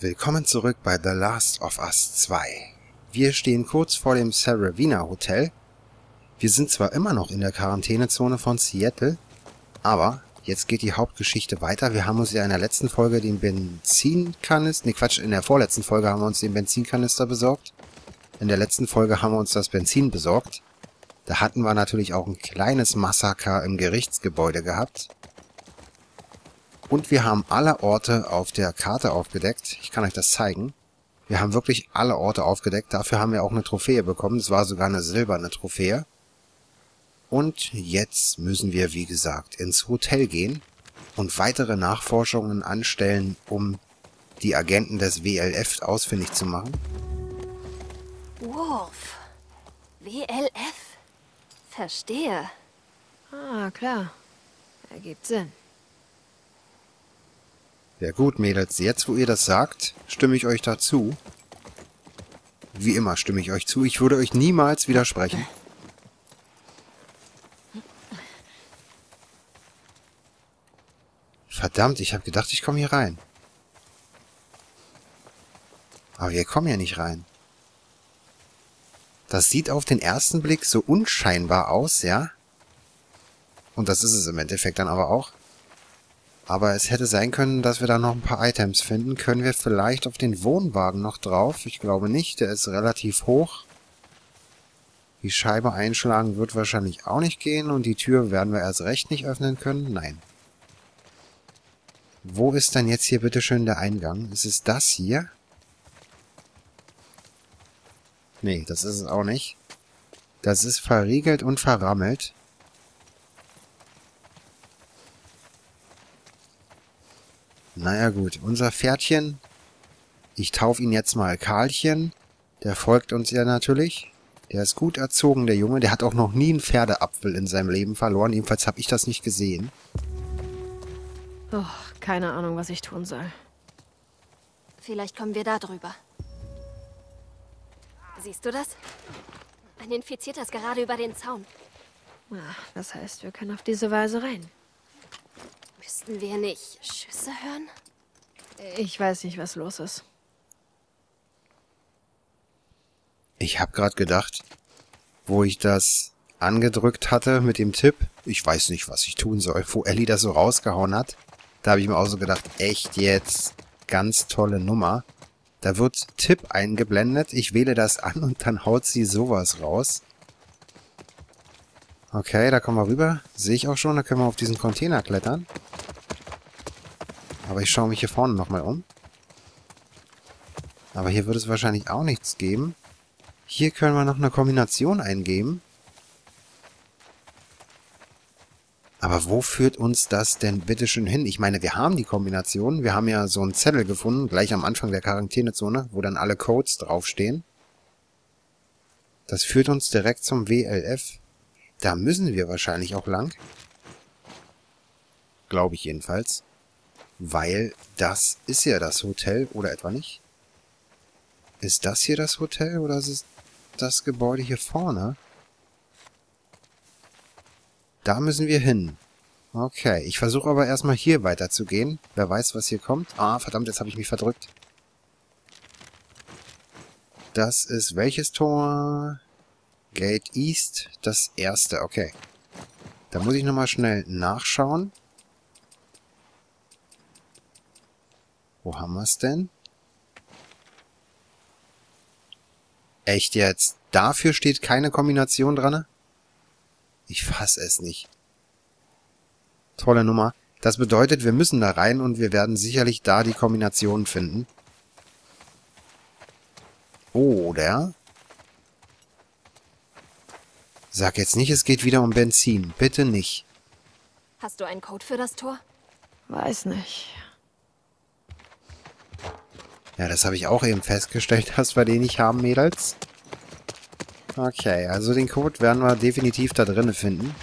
Willkommen zurück bei The Last of Us 2. Wir stehen kurz vor dem Saravina Hotel. Wir sind zwar immer noch in der Quarantänezone von Seattle, aber jetzt geht die Hauptgeschichte weiter. Wir haben uns ja in der letzten Folge den Benzinkanister, ne Quatsch, in der vorletzten Folge haben wir uns den Benzinkanister besorgt. In der letzten Folge haben wir uns das Benzin besorgt. Da hatten wir natürlich auch ein kleines Massaker im Gerichtsgebäude gehabt. Und wir haben alle Orte auf der Karte aufgedeckt. Ich kann euch das zeigen. Wir haben wirklich alle Orte aufgedeckt. Dafür haben wir auch eine Trophäe bekommen. Es war sogar eine silberne Trophäe. Und jetzt müssen wir, wie gesagt, ins Hotel gehen und weitere Nachforschungen anstellen, um die Agenten des WLF ausfindig zu machen. Wolf. WLF. Verstehe. Ah, klar. Ergibt Sinn. Ja gut, Mädels, jetzt wo ihr das sagt, stimme ich euch dazu. Wie immer stimme ich euch zu. Ich würde euch niemals widersprechen. Verdammt, ich habe gedacht, ich komme hier rein. Aber wir kommen ja nicht rein. Das sieht auf den ersten Blick so unscheinbar aus, ja? Und das ist es im Endeffekt dann aber auch. Aber es hätte sein können, dass wir da noch ein paar Items finden. Können wir vielleicht auf den Wohnwagen noch drauf? Ich glaube nicht, der ist relativ hoch. Die Scheibe einschlagen wird wahrscheinlich auch nicht gehen und die Tür werden wir erst recht nicht öffnen können. Nein. Wo ist denn jetzt hier bitteschön der Eingang? Ist es das hier? Nee, das ist es auch nicht. Das ist verriegelt und verrammelt. Naja gut, unser Pferdchen, ich taufe ihn jetzt mal Karlchen, der folgt uns ja natürlich. Der ist gut erzogen, der Junge. Der hat auch noch nie einen Pferdeapfel in seinem Leben verloren. Jedenfalls habe ich das nicht gesehen. Oh, keine Ahnung, was ich tun soll. Vielleicht kommen wir da drüber. Siehst du das? Ein Infizierter ist gerade über den Zaun. Ah, das heißt, wir können auf diese Weise rein. Müssten wir nicht Schüsse hören? Ich weiß nicht, was los ist. Ich habe gerade gedacht, wo ich das angedrückt hatte mit dem Tipp, ich weiß nicht, was ich tun soll, wo Ellie das so rausgehauen hat, da habe ich mir auch so gedacht, echt jetzt, ganz tolle Nummer. Da wird Tipp eingeblendet, ich wähle das an und dann haut sie sowas raus. Okay, da kommen wir rüber. Sehe ich auch schon, da können wir auf diesen Container klettern. Aber ich schaue mich hier vorne nochmal um. Aber hier wird es wahrscheinlich auch nichts geben. Hier können wir noch eine Kombination eingeben. Aber wo führt uns das denn bitteschön hin? Ich meine, wir haben die Kombination. Wir haben ja so einen Zettel gefunden, gleich am Anfang der Quarantänezone, wo dann alle Codes draufstehen. Das führt uns direkt zum WLF. Da müssen wir wahrscheinlich auch lang. Glaube ich jedenfalls. Weil das ist ja das Hotel, oder etwa nicht? Ist das hier das Hotel, oder ist es das Gebäude hier vorne? Da müssen wir hin. Okay, ich versuche aber erstmal hier weiterzugehen. Wer weiß, was hier kommt. Ah, verdammt, jetzt habe ich mich verdrückt. Das ist welches Tor? Gate East, das erste, okay. Da muss ich nochmal schnell nachschauen. Wo haben wir es denn? Echt jetzt? Dafür steht keine Kombination dran? Ich fass es nicht. Tolle Nummer. Das bedeutet, wir müssen da rein und wir werden sicherlich da die Kombination finden. Oder Sag jetzt nicht, es geht wieder um Benzin. Bitte nicht. Hast du einen Code für das Tor? Weiß nicht. Ja, das habe ich auch eben festgestellt, dass wir den nicht haben, Mädels. Okay, also den Code werden wir definitiv da drinnen finden.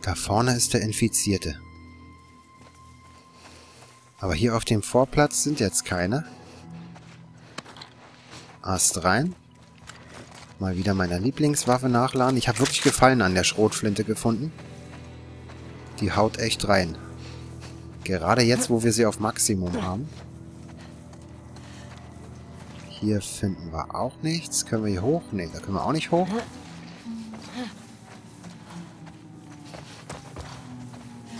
Da vorne ist der Infizierte. Aber hier auf dem Vorplatz sind jetzt keine. Ast rein. Mal wieder meine Lieblingswaffe nachladen. Ich habe wirklich Gefallen an der Schrotflinte gefunden. Die haut echt rein. Gerade jetzt, wo wir sie auf Maximum haben. Hier finden wir auch nichts. Können wir hier hoch? Ne, da können wir auch nicht hoch.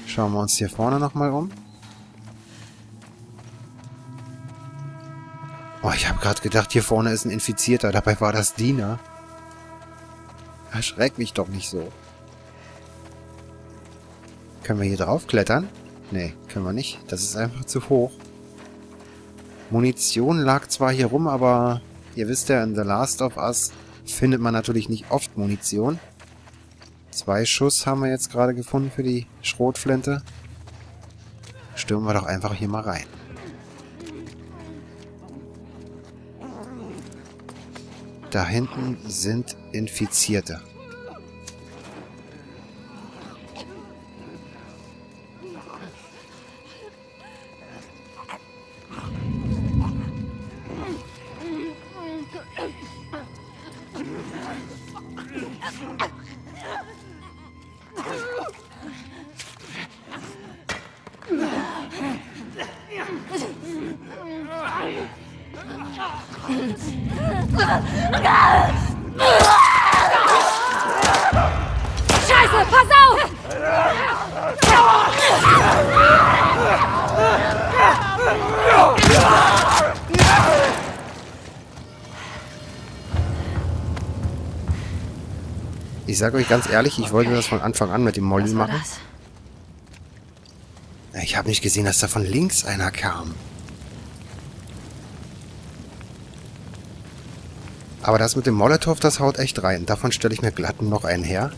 Schauen wir uns hier vorne nochmal um. Gerade gedacht, hier vorne ist ein Infizierter. Dabei war das Diener. Erschreck mich doch nicht so. Können wir hier drauf klettern? Nee, können wir nicht. Das ist einfach zu hoch. Munition lag zwar hier rum, aber ihr wisst ja, in The Last of Us findet man natürlich nicht oft Munition. Zwei Schuss haben wir jetzt gerade gefunden für die Schrotflinte. Stürmen wir doch einfach hier mal rein. Da hinten sind Infizierte. Ich sage euch ganz ehrlich, ich wollte das von Anfang an mit dem Molly machen. das? Ich habe nicht gesehen, dass da von links einer kam. Aber das mit dem Molotow, das haut echt rein. Davon stelle ich mir glatt noch einen her.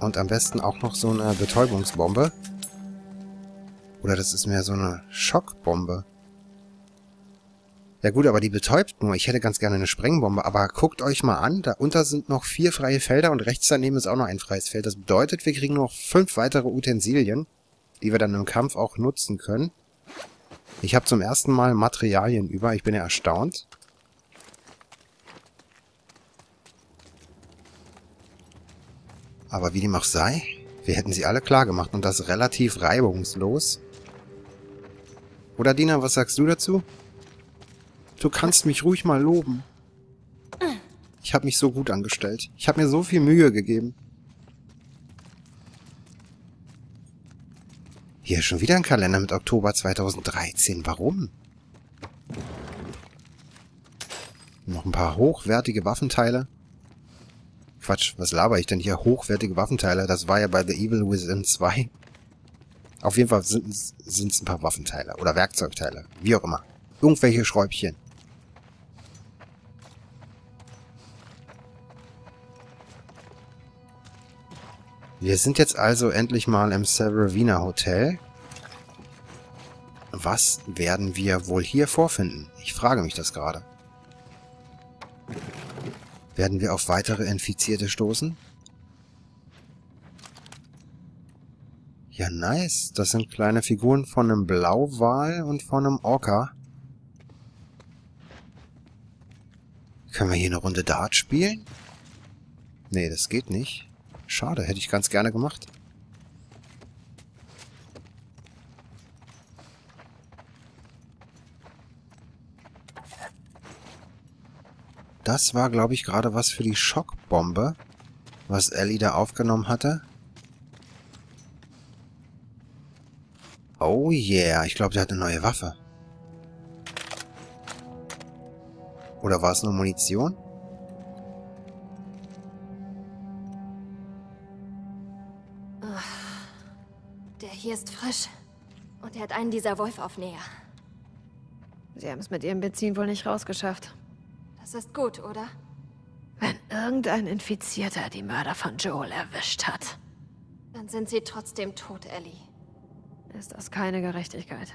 Und am besten auch noch so eine Betäubungsbombe. Oder das ist mehr so eine Schockbombe. Ja gut, aber die betäubt nur. Ich hätte ganz gerne eine Sprengbombe. Aber guckt euch mal an, da unter sind noch vier freie Felder und rechts daneben ist auch noch ein freies Feld. Das bedeutet, wir kriegen noch fünf weitere Utensilien, die wir dann im Kampf auch nutzen können. Ich habe zum ersten Mal Materialien über. Ich bin ja erstaunt. Aber wie dem auch sei, wir hätten sie alle klar gemacht und das relativ reibungslos. Oder Dina, was sagst du dazu? Du kannst mich ruhig mal loben. Ich habe mich so gut angestellt. Ich habe mir so viel Mühe gegeben. Hier schon wieder ein Kalender mit Oktober 2013. Warum? Noch ein paar hochwertige Waffenteile. Quatsch, was laber ich denn hier? Hochwertige Waffenteile. Das war ja bei The Evil Within 2. Auf jeden Fall sind es ein paar Waffenteile oder Werkzeugteile. Wie auch immer. Irgendwelche Schräubchen. Wir sind jetzt also endlich mal im Severina Hotel. Was werden wir wohl hier vorfinden? Ich frage mich das gerade. Werden wir auf weitere Infizierte stoßen? Ja, nice. Das sind kleine Figuren von einem Blauwal und von einem Orca. Können wir hier eine Runde Dart spielen? Nee, das geht nicht. Schade, hätte ich ganz gerne gemacht. Das war, glaube ich, gerade was für die Schockbombe, was Ellie da aufgenommen hatte. Oh yeah, ich glaube, der hat eine neue Waffe. Oder war es nur Munition? Hier ist frisch. Und er hat einen dieser Wolf-Aufnäher. Sie haben es mit ihrem Benzin wohl nicht rausgeschafft. Das ist gut, oder? Wenn irgendein Infizierter die Mörder von Joel erwischt hat, Dann sind sie trotzdem tot, Ellie. ist das keine Gerechtigkeit.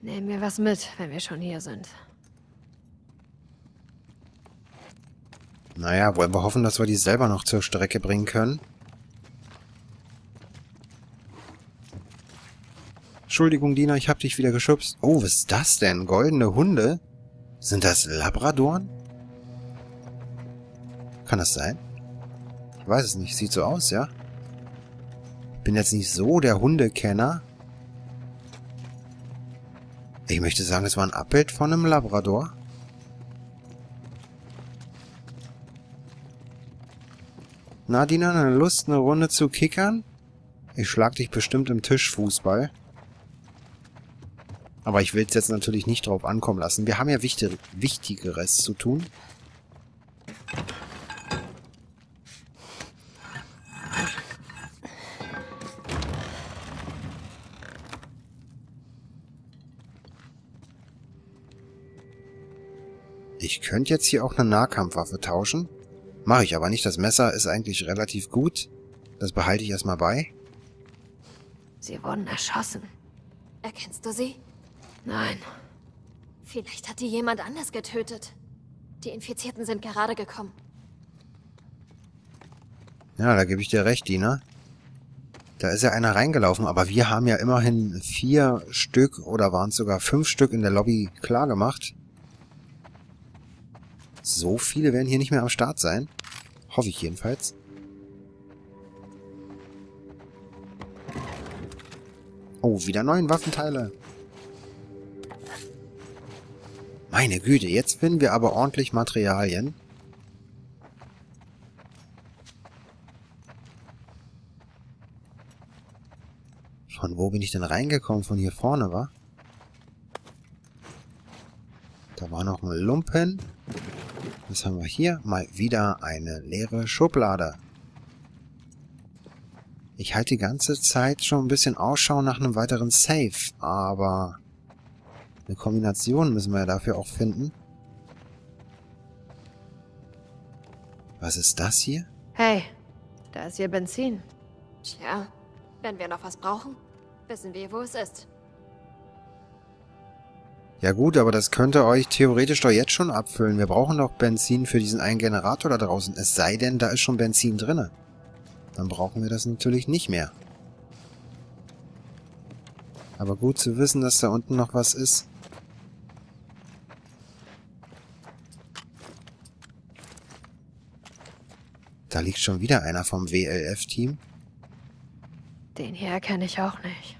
Nehmen wir was mit, wenn wir schon hier sind. Naja, wollen wir hoffen, dass wir die selber noch zur Strecke bringen können. Entschuldigung, Dina, ich hab dich wieder geschubst. Oh, was ist das denn? Goldene Hunde? Sind das Labradoren? Kann das sein? Ich weiß es nicht. Sieht so aus, ja? Bin jetzt nicht so der Hundekenner. Ich möchte sagen, es war ein Abbild von einem Labrador. Nadina, eine Lust, eine Runde zu kickern? Ich schlag dich bestimmt im Tischfußball. Aber ich will es jetzt natürlich nicht drauf ankommen lassen. Wir haben ja wichtig Wichtigeres zu tun. Ich könnte jetzt hier auch eine Nahkampfwaffe tauschen. Mache ich aber nicht. Das Messer ist eigentlich relativ gut. Das behalte ich erstmal bei. Sie wurden erschossen. Erkennst du sie? Nein. Vielleicht hat die jemand anders getötet. Die Infizierten sind gerade gekommen. Ja, da gebe ich dir recht, Dina. Da ist ja einer reingelaufen, aber wir haben ja immerhin vier Stück oder waren es sogar fünf Stück in der Lobby klargemacht. So viele werden hier nicht mehr am Start sein. Hoffe ich jedenfalls. Oh, wieder neun Waffenteile. Meine Güte, jetzt finden wir aber ordentlich Materialien. Von wo bin ich denn reingekommen? Von hier vorne, wa? Da war noch ein Lumpen. Was haben wir hier? Mal wieder eine leere Schublade. Ich halte die ganze Zeit schon ein bisschen Ausschau nach einem weiteren Safe, aber eine Kombination müssen wir ja dafür auch finden. Was ist das hier? Hey, da ist Ihr Benzin. Tja, wenn wir noch was brauchen, wissen wir, wo es ist. Ja gut, aber das könnte euch theoretisch doch jetzt schon abfüllen. Wir brauchen doch Benzin für diesen einen Generator da draußen. Es sei denn, da ist schon Benzin drinne. Dann brauchen wir das natürlich nicht mehr. Aber gut zu wissen, dass da unten noch was ist. Da liegt schon wieder einer vom WLF-Team. Den hier kenne ich auch nicht.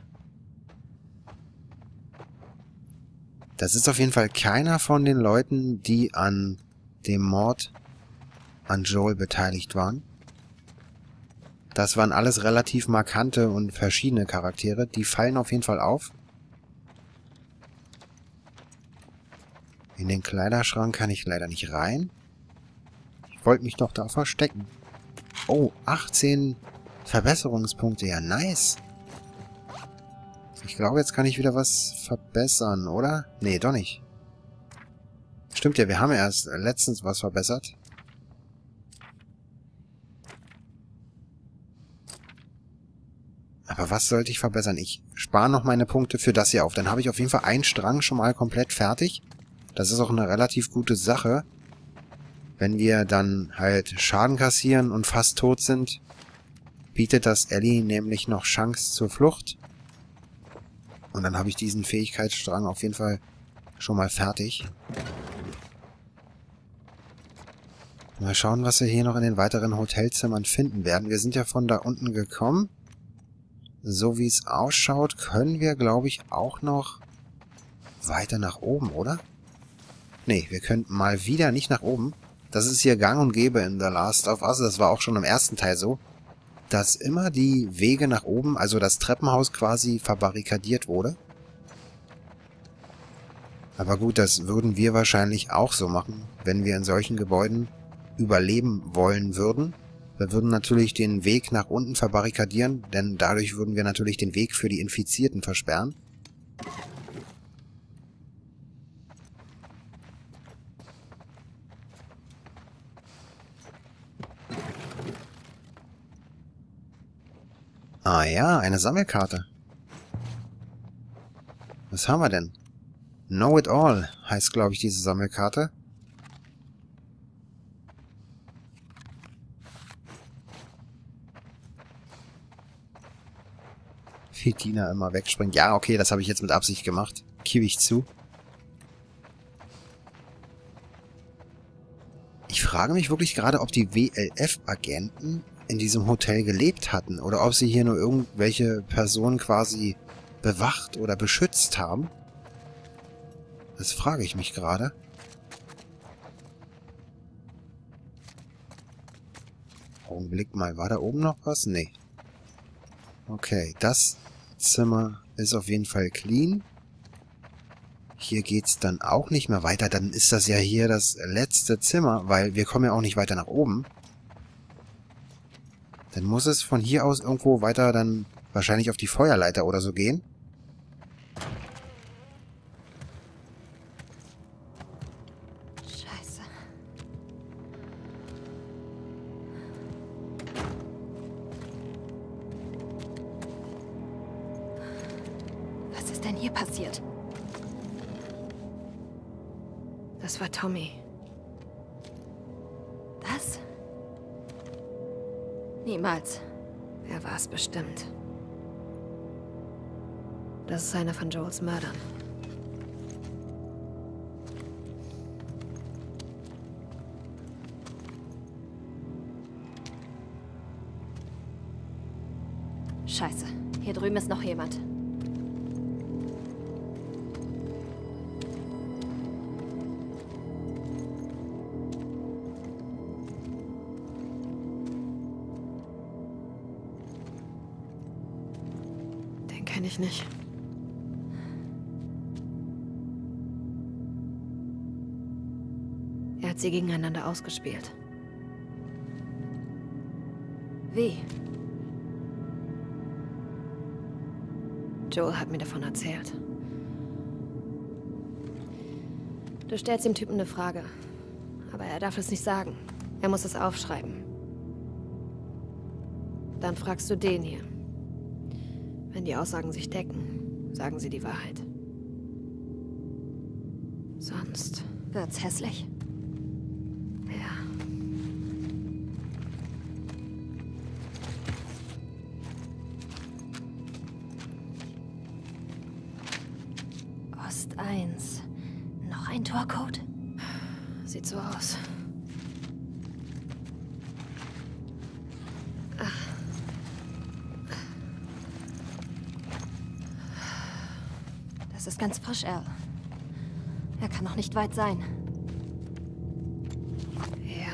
Das ist auf jeden Fall keiner von den Leuten, die an dem Mord an Joel beteiligt waren. Das waren alles relativ markante und verschiedene Charaktere. Die fallen auf jeden Fall auf. In den Kleiderschrank kann ich leider nicht rein. Wollte mich doch da verstecken. Oh, 18 Verbesserungspunkte. Ja, nice. Ich glaube, jetzt kann ich wieder was verbessern, oder? Nee, doch nicht. Stimmt ja, wir haben erst letztens was verbessert. Aber was sollte ich verbessern? Ich spare noch meine Punkte für das hier auf. Dann habe ich auf jeden Fall einen Strang schon mal komplett fertig. Das ist auch eine relativ gute Sache. Wenn wir dann halt Schaden kassieren und fast tot sind, bietet das Ellie nämlich noch Chance zur Flucht. Und dann habe ich diesen Fähigkeitsstrang auf jeden Fall schon mal fertig. Mal schauen, was wir hier noch in den weiteren Hotelzimmern finden werden. Wir sind ja von da unten gekommen. So wie es ausschaut, können wir, glaube ich, auch noch weiter nach oben, oder? Nee, wir könnten mal wieder nicht nach oben. Das ist hier gang und gäbe in The Last of Us. Das war auch schon im ersten Teil so dass immer die Wege nach oben, also das Treppenhaus quasi verbarrikadiert wurde. Aber gut, das würden wir wahrscheinlich auch so machen, wenn wir in solchen Gebäuden überleben wollen würden. Wir würden natürlich den Weg nach unten verbarrikadieren, denn dadurch würden wir natürlich den Weg für die Infizierten versperren. Ah ja, eine Sammelkarte. Was haben wir denn? Know It All heißt, glaube ich, diese Sammelkarte. Wie Dina immer wegspringt. Ja, okay, das habe ich jetzt mit Absicht gemacht. Kiebe ich zu. Ich frage mich wirklich gerade, ob die WLF-Agenten in diesem Hotel gelebt hatten oder ob sie hier nur irgendwelche Personen quasi bewacht oder beschützt haben. Das frage ich mich gerade. Augenblick mal, war da oben noch was? Nee. Okay, das Zimmer ist auf jeden Fall clean. Hier geht's dann auch nicht mehr weiter. Dann ist das ja hier das letzte Zimmer, weil wir kommen ja auch nicht weiter nach oben. Dann muss es von hier aus irgendwo weiter dann wahrscheinlich auf die Feuerleiter oder so gehen. Ist einer Er hat sie gegeneinander ausgespielt. Wie? Joel hat mir davon erzählt. Du stellst dem Typen eine Frage. Aber er darf es nicht sagen. Er muss es aufschreiben. Dann fragst du den hier. Wenn die Aussagen sich decken, sagen sie die Wahrheit. Sonst, Wird's hässlich? Weit sein. Ja.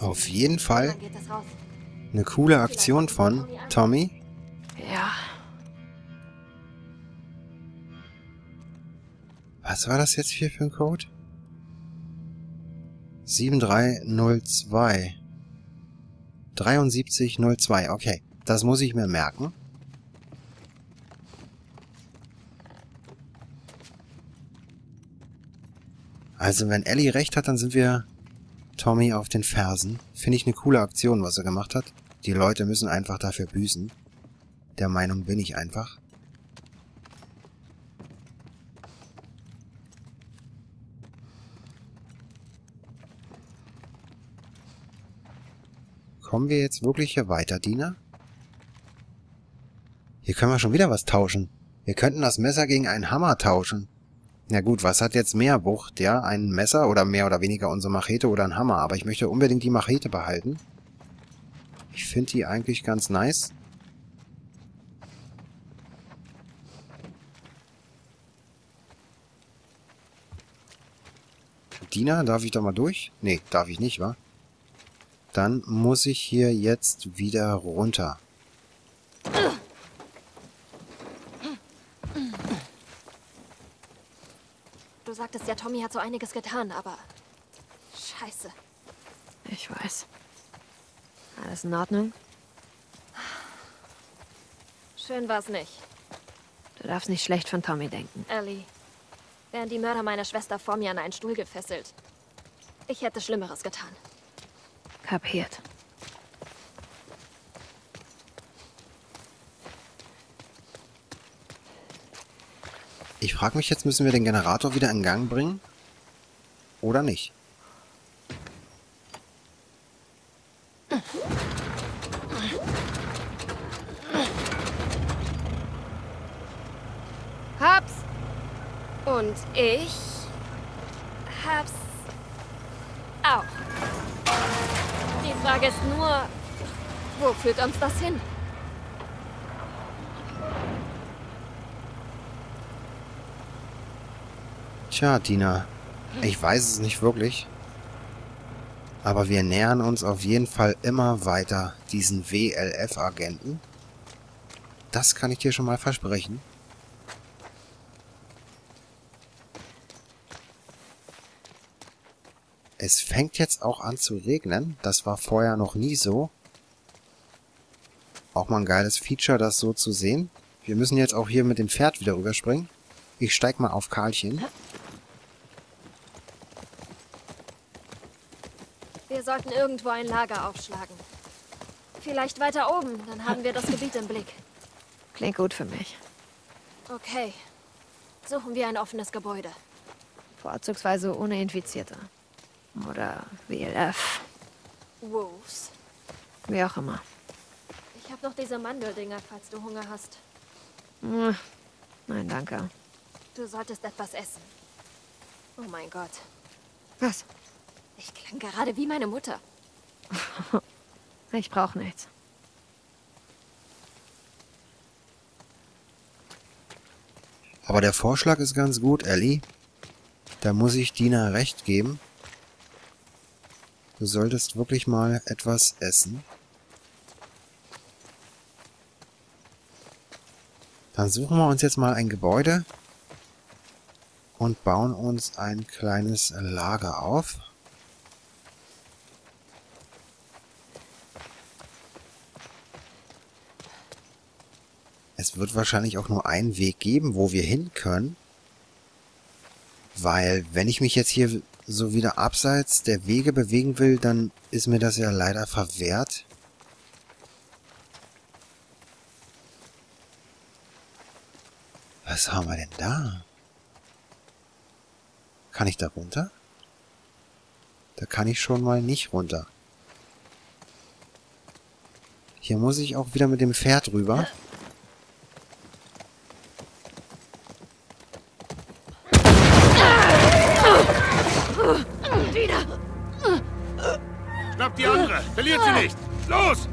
Auf jeden Fall Dann geht das raus. eine coole Aktion von Tommy. Ja. Was war das jetzt hier für ein Code? 7302. 7302, okay. Das muss ich mir merken. Also wenn Ellie recht hat, dann sind wir Tommy auf den Fersen. Finde ich eine coole Aktion, was er gemacht hat. Die Leute müssen einfach dafür büßen. Der Meinung bin ich einfach. Kommen wir jetzt wirklich hier weiter, Diener? Hier können wir schon wieder was tauschen. Wir könnten das Messer gegen einen Hammer tauschen. Na gut, was hat jetzt mehr Wucht, ja? Ein Messer oder mehr oder weniger unsere Machete oder ein Hammer? Aber ich möchte unbedingt die Machete behalten. Ich finde die eigentlich ganz nice. Diener, darf ich da mal durch? Nee, darf ich nicht, wa? Dann muss ich hier jetzt wieder runter. Du sagtest ja, Tommy hat so einiges getan, aber... Scheiße. Ich weiß. Alles in Ordnung? Schön war's nicht. Du darfst nicht schlecht von Tommy denken. Ellie, wären die Mörder meiner Schwester vor mir an einen Stuhl gefesselt. Ich hätte Schlimmeres getan. Kapiert. Ich frage mich jetzt, müssen wir den Generator wieder in Gang bringen? Oder nicht? Und ich hab's auch. Die Frage ist nur, wo führt uns das hin? Tja, Dina, ich weiß es nicht wirklich. Aber wir nähern uns auf jeden Fall immer weiter diesen WLF-Agenten. Das kann ich dir schon mal versprechen. Es fängt jetzt auch an zu regnen. Das war vorher noch nie so. Auch mal ein geiles Feature, das so zu sehen. Wir müssen jetzt auch hier mit dem Pferd wieder rüberspringen. Ich steig mal auf Karlchen. Sollten irgendwo ein Lager aufschlagen. Vielleicht weiter oben, dann haben wir das Gebiet im Blick. Klingt gut für mich. Okay. Suchen wir ein offenes Gebäude. Vorzugsweise ohne Infizierte. Oder WLF. Wolves. Wie auch immer. Ich habe noch diese Mandeldinger, falls du Hunger hast. Hm, Nein, danke. Du solltest etwas essen. Oh mein Gott. Was? Ich klang gerade wie meine Mutter. Ich brauche nichts. Aber der Vorschlag ist ganz gut, Ellie. Da muss ich Dina recht geben. Du solltest wirklich mal etwas essen. Dann suchen wir uns jetzt mal ein Gebäude und bauen uns ein kleines Lager auf. Es wird wahrscheinlich auch nur einen Weg geben, wo wir hin können. Weil, wenn ich mich jetzt hier so wieder abseits der Wege bewegen will, dann ist mir das ja leider verwehrt. Was haben wir denn da? Kann ich da runter? Da kann ich schon mal nicht runter. Hier muss ich auch wieder mit dem Pferd rüber. Verliert sie nicht! Los!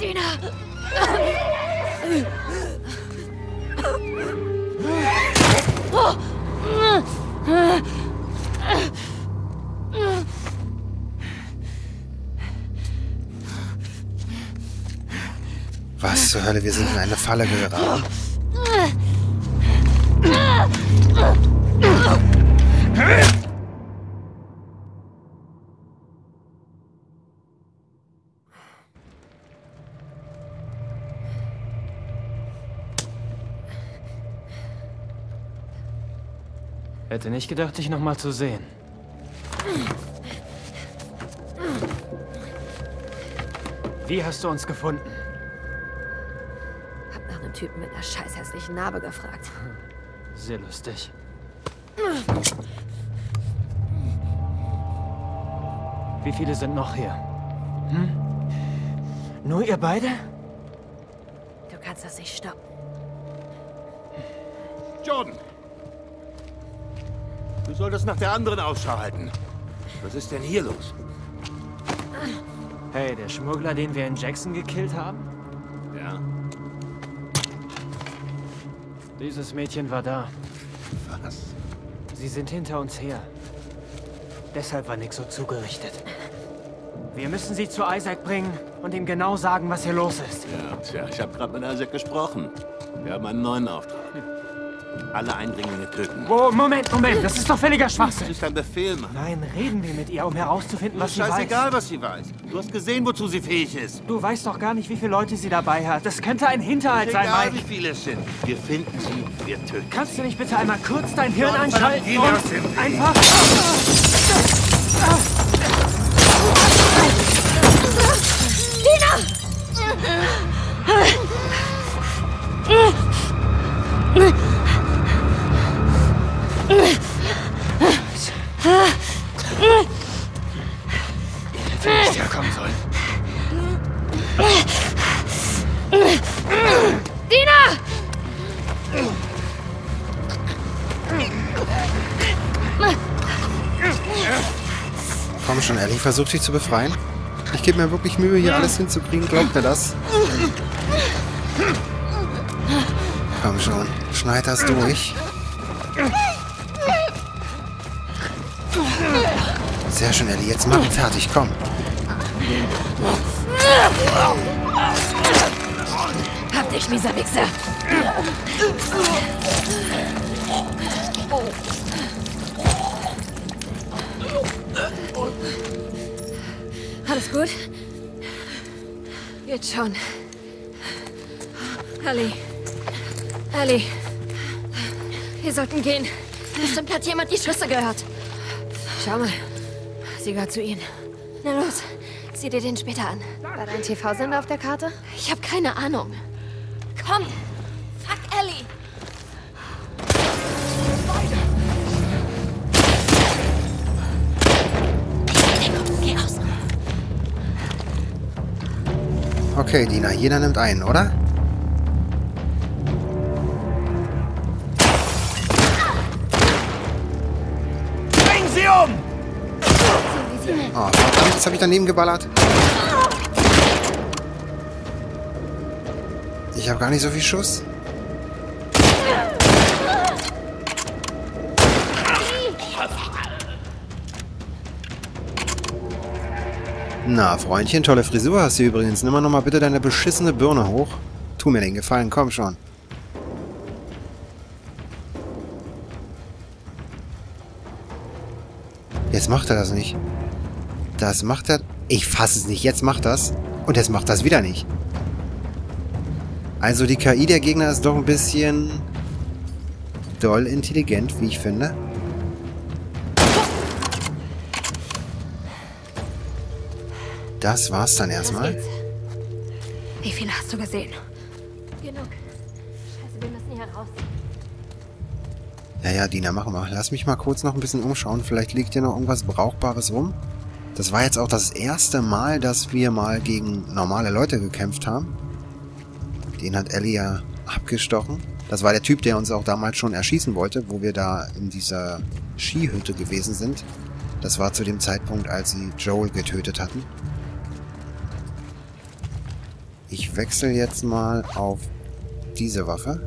Was zur Hölle, wir sind in eine Falle geraten. Hätte nicht gedacht, dich nochmal zu sehen. Wie hast du uns gefunden? Hab nach einem Typen mit einer scheißhässlichen Narbe gefragt. Sehr lustig. Wie viele sind noch hier? Hm? Nur ihr beide? Du kannst das nicht stoppen. Jordan! Du solltest nach der anderen Ausschau halten. Was ist denn hier los? Hey, der Schmuggler, den wir in Jackson gekillt haben? Ja? Dieses Mädchen war da. Was? Sie sind hinter uns her. Deshalb war Nick so zugerichtet. Wir müssen sie zu Isaac bringen und ihm genau sagen, was hier los ist. Ja, tja, ich habe gerade mit Isaac gesprochen. Wir haben einen neuen Auftrag. Alle Eindringlinge töten. Oh, Moment, Moment, das ist doch völliger Das Schwachsinn. ist ein Befehl, Mann. Nein, reden wir mit ihr, um herauszufinden, was sie weiß. scheißegal, was sie weiß. Du hast gesehen, wozu sie fähig ist. Du weißt doch gar nicht, wie viele Leute sie dabei hat. Das könnte ein Hinterhalt sein, Egal, wie Mike. viele es sind. Wir finden sie, wir töten. Kannst du nicht bitte einmal kurz dein Hirn einschalten und dem Weg. einfach... Hätte Schon, Ellie, versuch dich zu befreien. Ich gebe mir wirklich Mühe, hier alles hinzukriegen. Glaubt mir das. Komm schon, schneid das durch. Sehr schön, Ellie. Jetzt machen fertig, komm. Hab dich, mieser Wichser! Alles gut? Jetzt schon. Ellie. Ellie. Wir sollten gehen. Bestimmt hat jemand die Schüsse gehört. Schau mal. Sie gehört zu ihnen. Na los, sieh dir den später an. War da ein TV-Sender auf der Karte? Ich habe keine Ahnung. Komm! Okay, Dina, jeder nimmt einen, oder? Bring sie um! Oh, verdammt, jetzt habe ich daneben geballert. Ich habe gar nicht so viel Schuss. Na, Freundchen, tolle Frisur hast du übrigens. Nimm mal nochmal bitte deine beschissene Birne hoch. Tu mir den Gefallen, komm schon. Jetzt macht er das nicht. Das macht er... Ich fasse es nicht. Jetzt macht das. Und jetzt macht das wieder nicht. Also die KI der Gegner ist doch ein bisschen... doll intelligent, wie ich finde. Das war's dann erstmal. Wie viele hast du gesehen? Genug. Scheiße, wir müssen hier raus. Ja, ja, Dina, mach mal. Lass mich mal kurz noch ein bisschen umschauen. Vielleicht liegt hier noch irgendwas Brauchbares rum. Das war jetzt auch das erste Mal, dass wir mal gegen normale Leute gekämpft haben. Den hat Ellie ja abgestochen. Das war der Typ, der uns auch damals schon erschießen wollte, wo wir da in dieser Skihütte gewesen sind. Das war zu dem Zeitpunkt, als sie Joel getötet hatten. Ich wechsle jetzt mal auf diese Waffe.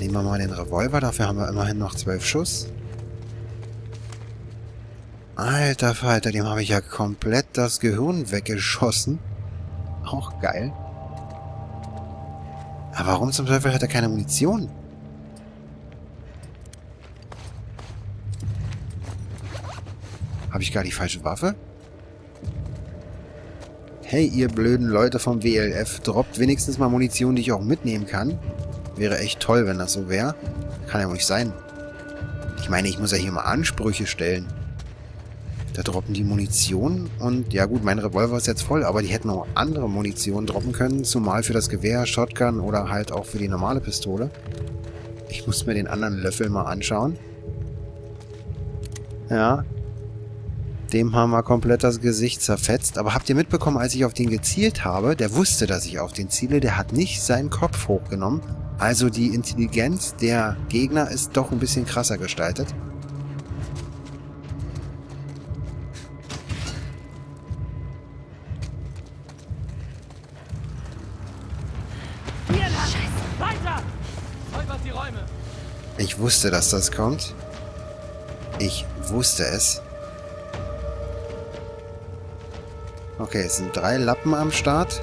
Nehmen wir mal den Revolver, dafür haben wir immerhin noch zwölf Schuss. Alter Falter, dem habe ich ja komplett das Gehirn weggeschossen. Auch geil. Aber warum zum Teufel hat er keine Munition? Habe ich gar die falsche Waffe? Hey, ihr blöden Leute vom WLF, droppt wenigstens mal Munition, die ich auch mitnehmen kann. Wäre echt toll, wenn das so wäre. Kann ja wohl nicht sein. Ich meine, ich muss ja hier mal Ansprüche stellen. Da droppen die Munition und ja gut, mein Revolver ist jetzt voll, aber die hätten auch andere Munition droppen können, zumal für das Gewehr, Shotgun oder halt auch für die normale Pistole. Ich muss mir den anderen Löffel mal anschauen. Ja. Dem haben wir komplett das Gesicht zerfetzt. Aber habt ihr mitbekommen, als ich auf den gezielt habe, der wusste, dass ich auf den ziele, der hat nicht seinen Kopf hochgenommen. Also die Intelligenz der Gegner ist doch ein bisschen krasser gestaltet. Ich wusste, dass das kommt. Ich wusste es. Okay, es sind drei Lappen am Start.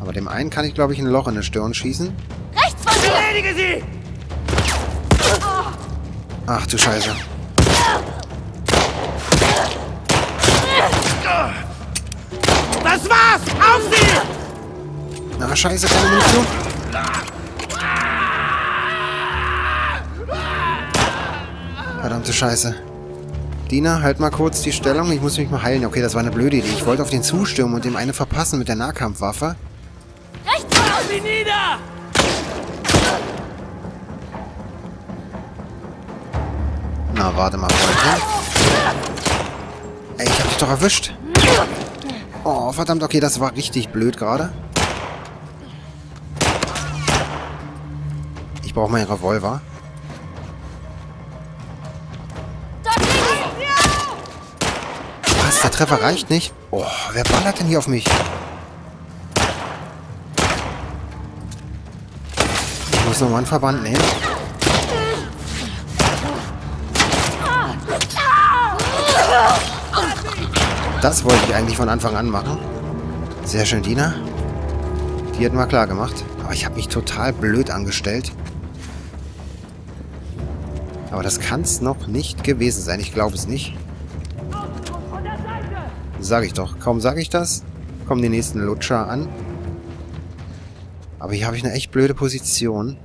Aber dem einen kann ich, glaube ich, ein Loch in die Stirn schießen. Rechts von dir! Erledige sie! Ach du Scheiße. Das war's! Auf sie! Na, scheiße, keine Munition. Verdammte Scheiße. Dina, halt mal kurz die Stellung. Ich muss mich mal heilen. Okay, das war eine blöde Idee. Ich wollte auf den zustürmen und dem eine verpassen mit der Nahkampfwaffe. Rechts sie nieder! Na, warte mal, Freundchen. Ey, ich hab dich doch erwischt. Oh, verdammt, okay, das war richtig blöd gerade. brauche meinen Revolver. Der Treffer reicht nicht? Oh, wer ballert denn hier auf mich? Ich muss nochmal einen Verband nehmen. Das wollte ich eigentlich von Anfang an machen. Sehr schön, Dina. Die hätten wir klar gemacht. Aber ich habe mich total blöd angestellt. Aber das kann es noch nicht gewesen sein. Ich glaube es nicht. Sag ich doch. Kaum sage ich das, kommen die nächsten Lutscher an. Aber hier habe ich eine echt blöde Position.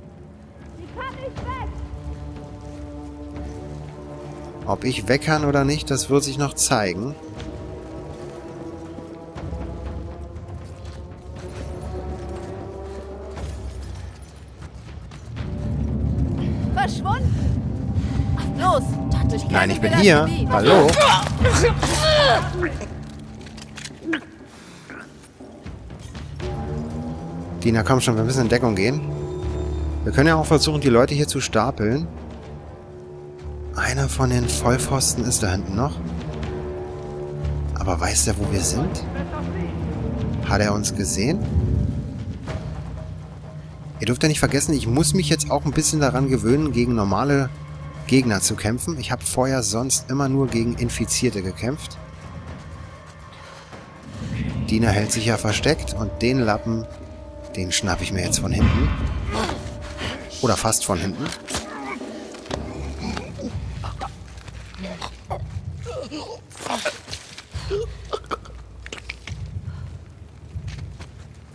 Ob ich weg kann oder nicht, das wird sich noch zeigen. Verschwunden? Los, Nein, ich bin hier. Hallo? Dina, komm schon, wir müssen in Deckung gehen. Wir können ja auch versuchen, die Leute hier zu stapeln. Einer von den Vollpfosten ist da hinten noch. Aber weiß der, wo wir sind? Hat er uns gesehen? Ihr dürft ja nicht vergessen, ich muss mich jetzt auch ein bisschen daran gewöhnen, gegen normale Gegner zu kämpfen. Ich habe vorher sonst immer nur gegen Infizierte gekämpft. Dina hält sich ja versteckt und den Lappen, den schnapp ich mir jetzt von hinten. Oder fast von hinten.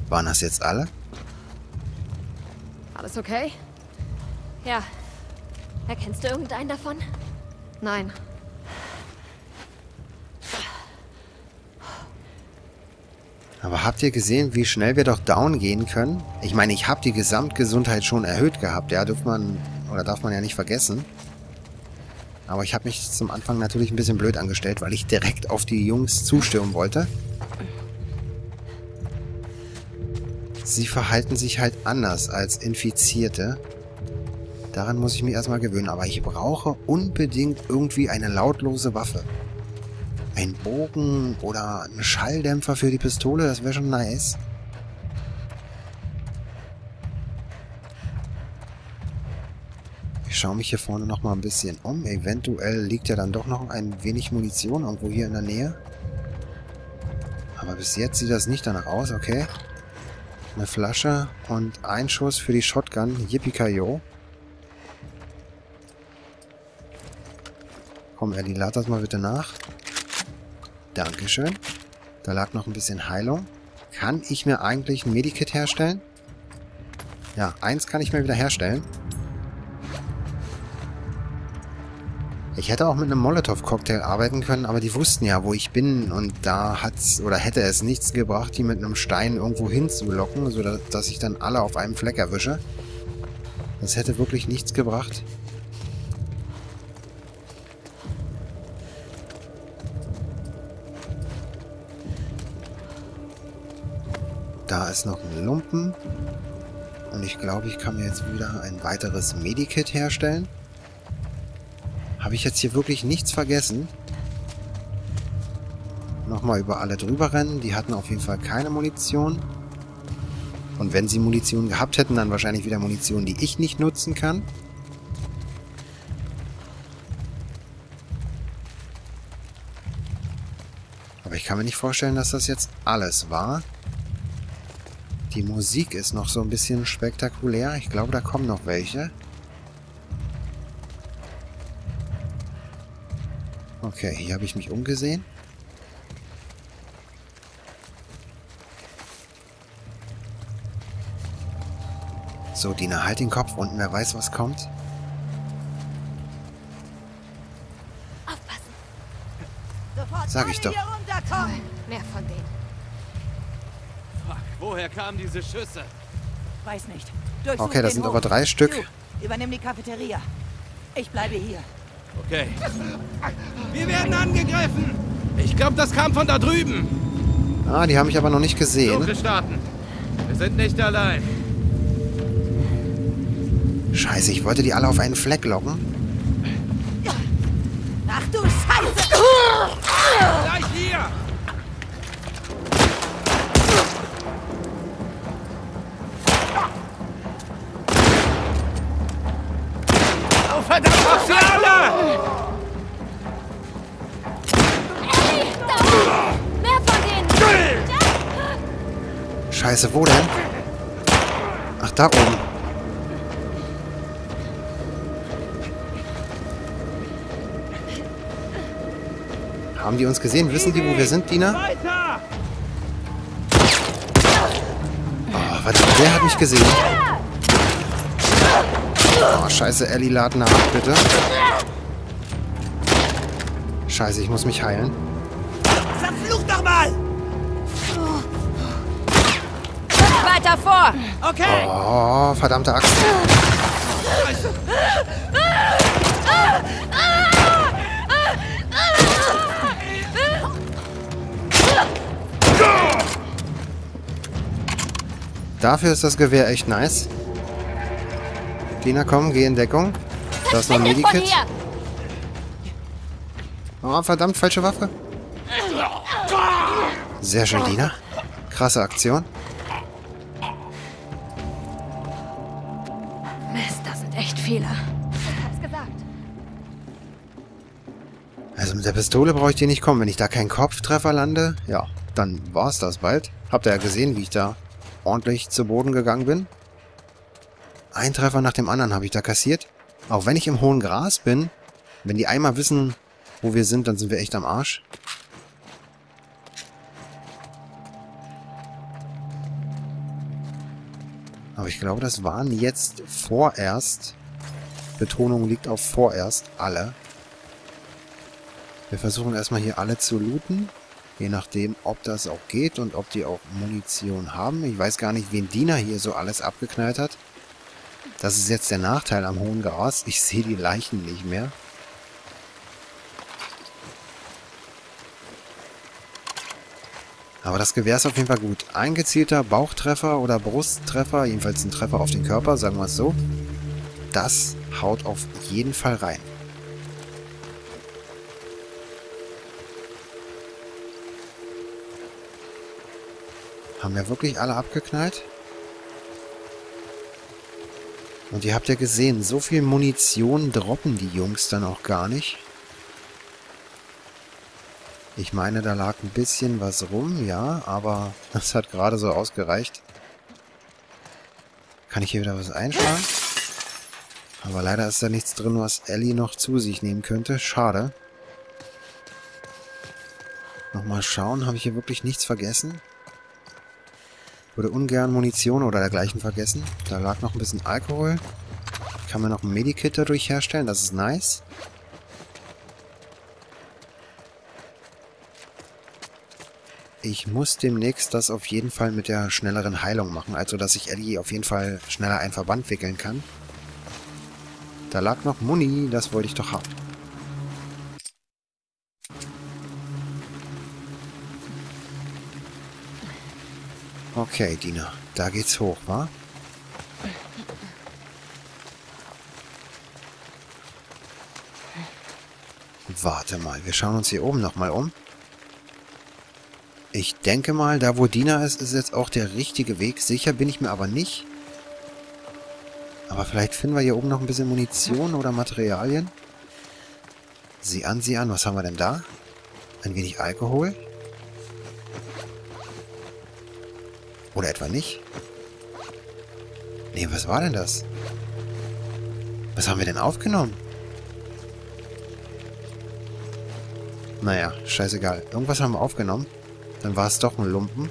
Waren das jetzt alle? Alles okay? Ja. Erkennst du irgendeinen davon? Nein. Aber habt ihr gesehen, wie schnell wir doch down gehen können? Ich meine, ich habe die Gesamtgesundheit schon erhöht gehabt, ja, darf man, oder darf man ja nicht vergessen. Aber ich habe mich zum Anfang natürlich ein bisschen blöd angestellt, weil ich direkt auf die Jungs zustürmen wollte. Sie verhalten sich halt anders als Infizierte. Daran muss ich mich erstmal gewöhnen. Aber ich brauche unbedingt irgendwie eine lautlose Waffe. Ein Bogen oder ein Schalldämpfer für die Pistole, das wäre schon nice. Ich schaue mich hier vorne nochmal ein bisschen um. Eventuell liegt ja dann doch noch ein wenig Munition irgendwo hier in der Nähe. Aber bis jetzt sieht das nicht danach aus, okay. Eine Flasche und ein Schuss für die Shotgun. Yippie-Kayo. Komm, Ellie, lad das mal bitte nach. Dankeschön. Da lag noch ein bisschen Heilung. Kann ich mir eigentlich ein Medikit herstellen? Ja, eins kann ich mir wieder herstellen. Ich hätte auch mit einem Molotow-Cocktail arbeiten können, aber die wussten ja, wo ich bin und da hat's oder hätte es nichts gebracht, die mit einem Stein irgendwo hinzulocken, sodass ich dann alle auf einem Fleck erwische. Das hätte wirklich nichts gebracht. Da ist noch ein Lumpen. Und ich glaube, ich kann mir jetzt wieder ein weiteres Medikit herstellen. Habe ich jetzt hier wirklich nichts vergessen? Nochmal über alle drüber rennen. Die hatten auf jeden Fall keine Munition. Und wenn sie Munition gehabt hätten, dann wahrscheinlich wieder Munition, die ich nicht nutzen kann. Aber ich kann mir nicht vorstellen, dass das jetzt alles war. Die Musik ist noch so ein bisschen spektakulär. Ich glaube, da kommen noch welche. Okay, hier habe ich mich umgesehen. So, Dina, halt den Kopf unten. Wer weiß, was kommt. Aufpassen. Sofort Sag ich doch. Mehr von denen. Fuck, woher kamen diese Schüsse? Weiß nicht. Durchsuch Okay, das sind Hof. aber drei Stück. Du, übernimm die Cafeteria. Ich bleibe hier. Okay. Wir werden angegriffen! Ich glaube, das kam von da drüben. Ah, die haben mich aber noch nicht gesehen. Suche starten. Wir sind nicht allein. Scheiße, ich wollte die alle auf einen Fleck locken. Scheiße, wo denn? Ach, da oben. Haben die uns gesehen? Wissen die, wo wir sind, Dina? Oh, warte, der hat mich gesehen. Oh, scheiße, Ellie, lad nach, bitte. Scheiße, ich muss mich heilen. Weiter vor! Okay! Oh, verdammte Axt. Dafür ist das Gewehr echt nice. Dina, komm, geh in Deckung. Da ist noch ein Medikit. Oh, verdammt, falsche Waffe. Sehr schön, Dina. Krasse Aktion. Der Pistole brauche ich dir nicht kommen. Wenn ich da keinen Kopftreffer lande, ja, dann war's das bald. Habt ihr ja gesehen, wie ich da ordentlich zu Boden gegangen bin. Ein Treffer nach dem anderen habe ich da kassiert. Auch wenn ich im hohen Gras bin, wenn die einmal wissen, wo wir sind, dann sind wir echt am Arsch. Aber ich glaube, das waren jetzt vorerst, Betonung liegt auf vorerst, alle. Wir versuchen erstmal hier alle zu looten. Je nachdem, ob das auch geht und ob die auch Munition haben. Ich weiß gar nicht, wen Dina hier so alles abgeknallt hat. Das ist jetzt der Nachteil am hohen Gras. Ich sehe die Leichen nicht mehr. Aber das Gewehr ist auf jeden Fall gut. Ein gezielter Bauchtreffer oder Brusttreffer, jedenfalls ein Treffer auf den Körper, sagen wir es so. Das haut auf jeden Fall rein. Haben wir wirklich alle abgeknallt? Und ihr habt ja gesehen, so viel Munition droppen die Jungs dann auch gar nicht. Ich meine, da lag ein bisschen was rum, ja, aber das hat gerade so ausgereicht. Kann ich hier wieder was einschlagen? Aber leider ist da nichts drin, was Ellie noch zu sich nehmen könnte. Schade. Nochmal schauen, habe ich hier wirklich nichts vergessen? Würde ungern Munition oder dergleichen vergessen. Da lag noch ein bisschen Alkohol. Ich kann mir noch ein Medikit dadurch herstellen, das ist nice. Ich muss demnächst das auf jeden Fall mit der schnelleren Heilung machen, also dass ich Ellie auf jeden Fall schneller einen Verband wickeln kann. Da lag noch Muni, das wollte ich doch haben. Okay, Dina, da geht's hoch, wa? Warte mal, wir schauen uns hier oben nochmal um. Ich denke mal, da wo Dina ist, ist jetzt auch der richtige Weg. Sicher bin ich mir aber nicht. Aber vielleicht finden wir hier oben noch ein bisschen Munition oder Materialien. Sieh an, sieh an. Was haben wir denn da? Ein wenig Alkohol? Oder etwa nicht? Nee, was war denn das? Was haben wir denn aufgenommen? Naja, scheißegal. Irgendwas haben wir aufgenommen. Dann war es doch ein Lumpen.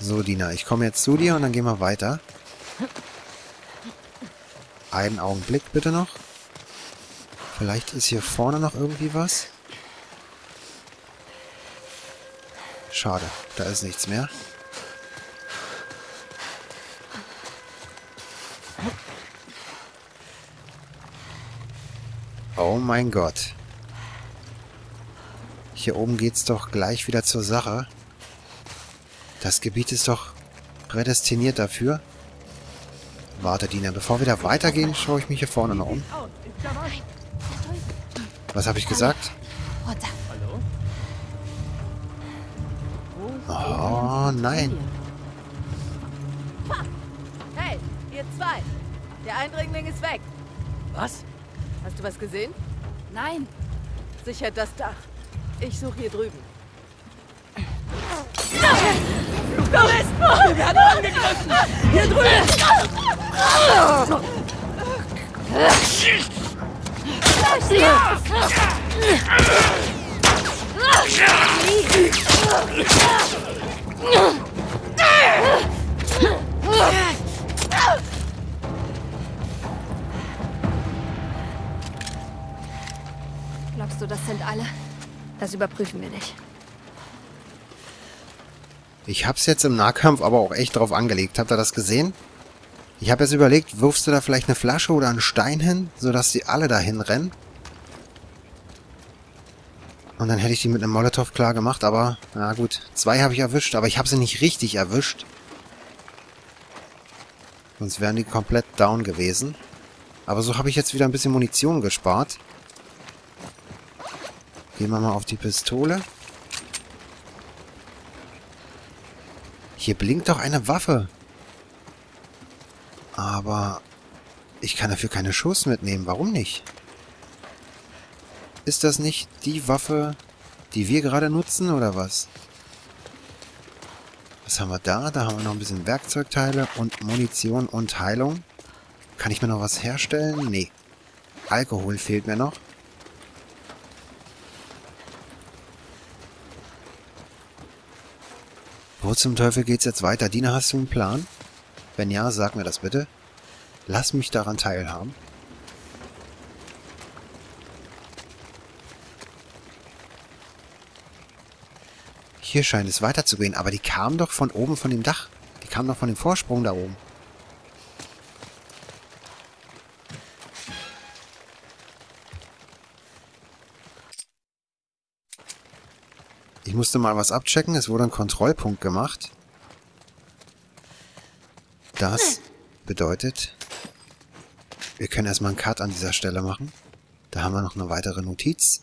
So, Dina, ich komme jetzt zu dir und dann gehen wir weiter. Einen Augenblick bitte noch. Vielleicht ist hier vorne noch irgendwie was. Schade, da ist nichts mehr. Oh mein Gott. Hier oben geht's doch gleich wieder zur Sache. Das Gebiet ist doch prädestiniert dafür. Warte, Dina, bevor wir da weitergehen, schaue ich mich hier vorne noch um. Was habe ich gesagt? Oh, nein. Hey, ihr zwei. Der Eindringling ist weg. Was? Hast du was gesehen? Nein. Sicher das Dach. Ich suche hier drüben. Doris! Wir werden angegriffen! Hier drüben! Glaubst du, das sind alle? Das überprüfen wir nicht. Ich hab's jetzt im Nahkampf aber auch echt drauf angelegt. Habt ihr das gesehen? Ich habe jetzt überlegt, wirfst du da vielleicht eine Flasche oder einen Stein hin, sodass die alle dahin rennen? Und dann hätte ich die mit einem Molotow klar gemacht, aber, na gut, zwei habe ich erwischt, aber ich habe sie nicht richtig erwischt. Sonst wären die komplett down gewesen. Aber so habe ich jetzt wieder ein bisschen Munition gespart. Gehen wir mal auf die Pistole. Hier blinkt doch eine Waffe. Aber ich kann dafür keine Schuss mitnehmen. Warum nicht? Ist das nicht die Waffe, die wir gerade nutzen, oder was? Was haben wir da? Da haben wir noch ein bisschen Werkzeugteile und Munition und Heilung. Kann ich mir noch was herstellen? Nee. Alkohol fehlt mir noch. Wo zum Teufel geht's jetzt weiter? Dina, hast du einen Plan? Wenn ja, sag mir das bitte. Lass mich daran teilhaben. Hier scheint es weiterzugehen, aber die kamen doch von oben von dem Dach. Die kamen doch von dem Vorsprung da oben. Ich musste mal was abchecken. Es wurde ein Kontrollpunkt gemacht. Das bedeutet, wir können erstmal einen Cut an dieser Stelle machen. Da haben wir noch eine weitere Notiz.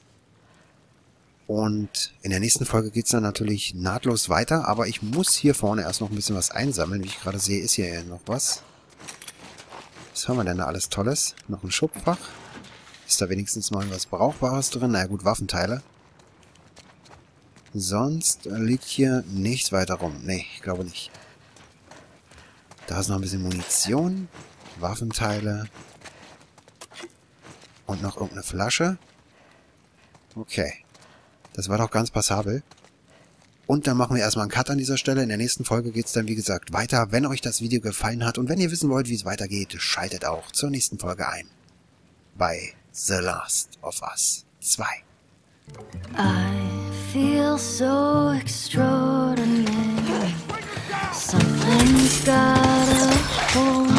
Und in der nächsten Folge geht es dann natürlich nahtlos weiter, aber ich muss hier vorne erst noch ein bisschen was einsammeln. Wie ich gerade sehe, ist hier ja noch was. Was haben wir denn da alles Tolles? Noch ein Schubfach. Ist da wenigstens mal was Brauchbares drin? Na naja, gut, Waffenteile. Sonst liegt hier nichts weiter rum. Nee, ich glaube nicht. Da ist noch ein bisschen Munition, Waffenteile und noch irgendeine Flasche. Okay. Das war doch ganz passabel. Und dann machen wir erstmal einen Cut an dieser Stelle. In der nächsten Folge geht es dann, wie gesagt, weiter. Wenn euch das Video gefallen hat und wenn ihr wissen wollt, wie es weitergeht, schaltet auch zur nächsten Folge ein. Bei The Last of Us 2. I feel so extraordinary. Something's got Oh.